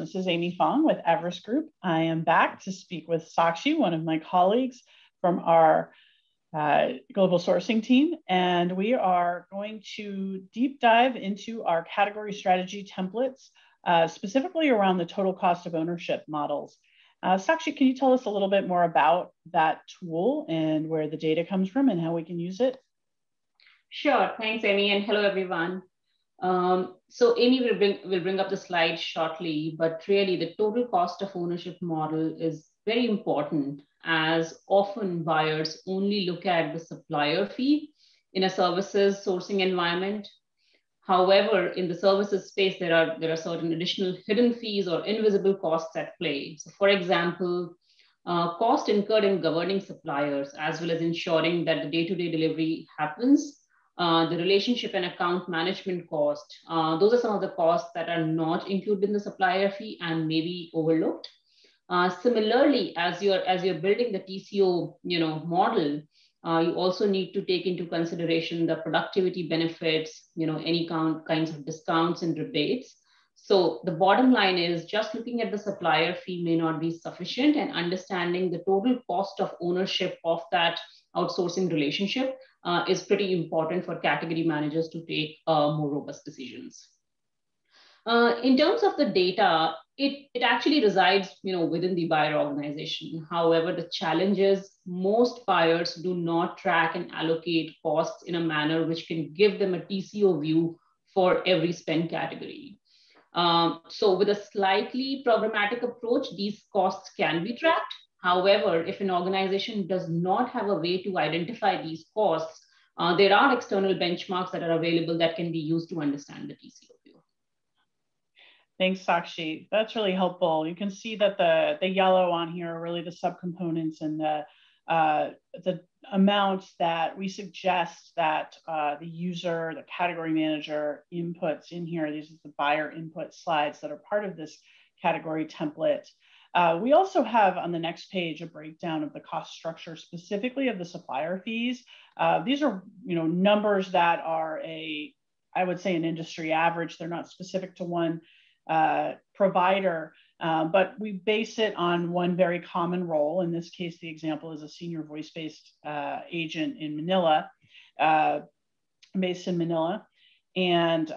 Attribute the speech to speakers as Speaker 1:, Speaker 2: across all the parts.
Speaker 1: This is Amy Fong with Everest Group. I am back to speak with Sakshi, one of my colleagues from our uh, global sourcing team, and we are going to deep dive into our category strategy templates, uh, specifically around the total cost of ownership models. Uh, Sakshi, can you tell us a little bit more about that tool and where the data comes from and how we can use it?
Speaker 2: Sure, thanks Amy, and hello everyone. Um, so Amy will bring, will bring up the slide shortly, but really the total cost of ownership model is very important as often buyers only look at the supplier fee in a services sourcing environment. However, in the services space, there are, there are certain additional hidden fees or invisible costs at play. So for example, uh, cost incurred in governing suppliers, as well as ensuring that the day-to-day -day delivery happens uh, the relationship and account management cost. Uh, those are some of the costs that are not included in the supplier fee and maybe overlooked. Uh, similarly, as you're as you're building the TCO you know model, uh, you also need to take into consideration the productivity benefits, you know, any count, kinds of discounts and rebates. So the bottom line is just looking at the supplier fee may not be sufficient and understanding the total cost of ownership of that outsourcing relationship uh, is pretty important for category managers to take uh, more robust decisions. Uh, in terms of the data, it, it actually resides you know, within the buyer organization. However, the challenge is most buyers do not track and allocate costs in a manner which can give them a TCO view for every spend category. Um, so with a slightly programmatic approach, these costs can be tracked, However, if an organization does not have a way to identify these costs, uh, there are external benchmarks that are available that can be used to understand the TCO view.
Speaker 1: Thanks, Sakshi. That's really helpful. You can see that the, the yellow on here are really the subcomponents and the, uh, the amounts that we suggest that uh, the user, the category manager inputs in here. These are the buyer input slides that are part of this category template. Uh, we also have on the next page a breakdown of the cost structure specifically of the supplier fees. Uh, these are you know numbers that are a I would say an industry average. They're not specific to one uh, provider, uh, but we base it on one very common role. In this case, the example is a senior voice-based uh, agent in Manila, uh, based in Manila. And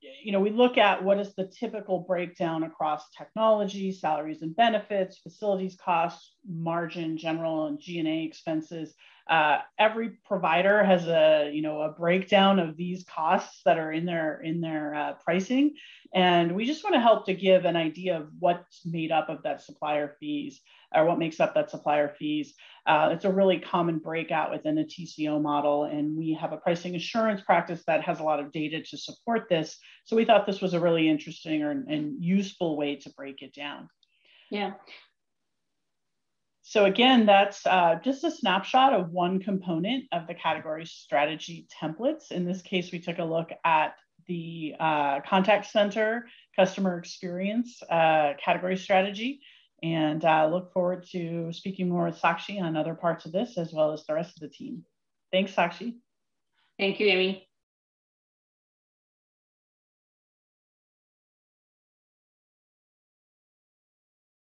Speaker 1: you know, we look at what is the typical breakdown across technology, salaries and benefits, facilities costs, margin, general and G&A expenses. Uh, every provider has a, you know, a breakdown of these costs that are in their in their uh, pricing, and we just want to help to give an idea of what's made up of that supplier fees or what makes up that supplier fees. Uh, it's a really common breakout within a TCO model, and we have a pricing assurance practice that has a lot of data to support this. So we thought this was a really interesting or, and useful way to break it down.
Speaker 2: Yeah.
Speaker 1: So again, that's uh, just a snapshot of one component of the category strategy templates. In this case, we took a look at the uh, contact center customer experience uh, category strategy and uh, look forward to speaking more with Sakshi on other parts of this as well as the rest of the team. Thanks, Sakshi.
Speaker 2: Thank you, Amy.